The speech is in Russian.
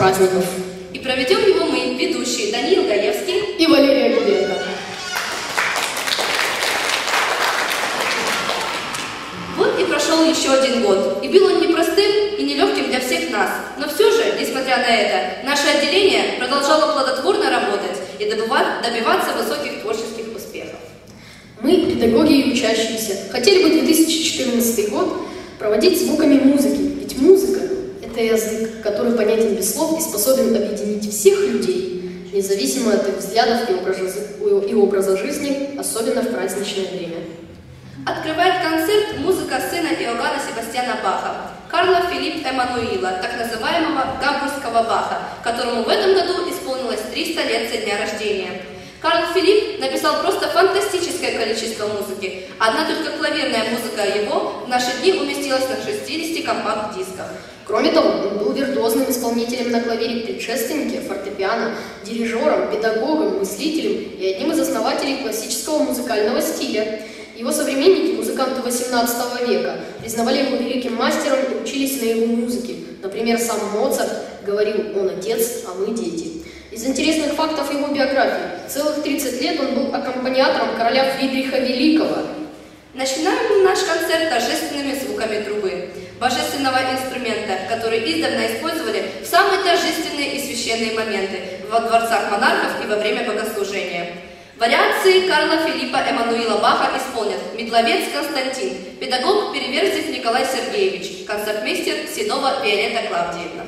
праздников. И проведем его мы, ведущие Даниил Гаевский И Валерия Лебедка. Вот и прошел еще один год. И был он непростым и нелегким для всех нас. Но все же, несмотря на это, наше отделение продолжало плодотворно работать и добиваться высоких творческих успехов. Мы, педагоги и учащиеся, хотели бы 2014 год проводить звуками музыки. Это язык, который понятен без слов и способен объединить всех людей, независимо от их взглядов и образа, и образа жизни, особенно в праздничное время. Открывает концерт музыка сына Иоганна Себастьяна Баха, Карла Филипп Эммануила, так называемого Гамбургского Баха, которому в этом году исполнилось 300 лет со дня рождения. Карл Филипп написал просто фантастическое количество музыки. Одна только клавирная музыка его в наши дни уместилась на 60 компакт-дисках. Кроме того, он был виртуозным исполнителем на клавире предшественники, фортепиано, дирижером, педагогом, мыслителем и одним из основателей классического музыкального стиля. Его современники, музыканты XVIII века, признавали его великим мастером и учились на его музыке. Например, сам Моцарт говорил «он отец, а мы дети». Из интересных фактов его биографии. Целых 30 лет он был аккомпаниатором короля Фридриха Великого. Начинаем наш концерт торжественными звуками трубы, божественного инструмента, который издавна использовали в самые торжественные и священные моменты во дворцах монархов и во время богослужения. Вариации Карла Филиппа Эммануила Баха исполнят Медловец Константин, педагог Переверзев Николай Сергеевич, концертмейстер Седова Виолетта Клавдиевна.